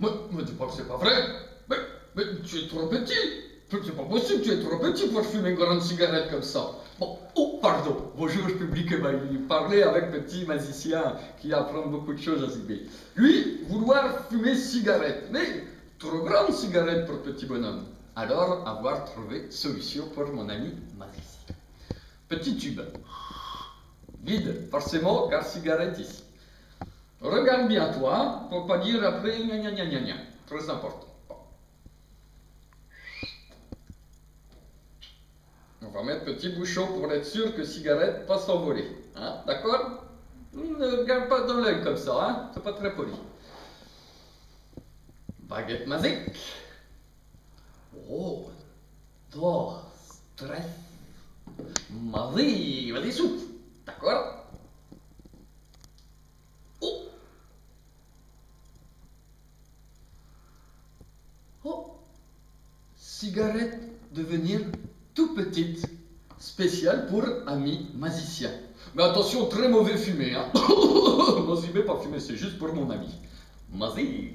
Mais, mais dis pas que c'est pas vrai. Mais, mais tu es trop petit. C'est pas possible, tu es trop petit pour fumer une grande cigarette comme ça. Bon, oh, pardon. Bonjour, public il parlait avec petit magicien qui apprend beaucoup de choses à Zibé. Lui, vouloir fumer cigarette, mais trop grande cigarette pour petit bonhomme. Alors, avoir trouvé solution pour mon ami magicien. Petit tube. Vide, forcément, car cigarette ici. Bien toi, pour pas dire après gna gna gna gna gna. Très important. On va mettre petit bouchon pour être sûr que cigarette pas s'envoler. Hein, D'accord? Ne regarde pas dans l'œil comme ça, hein C'est pas très poli. Baguette magique. Oh, toi, stress. Vas-y, vas-y, souffle. D'accord? Oh Cigarette devenir tout petite, spéciale pour amis magiciens. Mais attention, très mauvais fumé. Hein. Mazie, mais pas fumé, c'est juste pour mon ami. Mazie.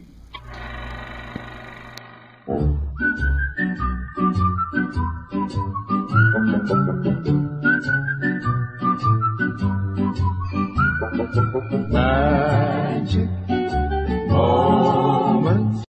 Ah.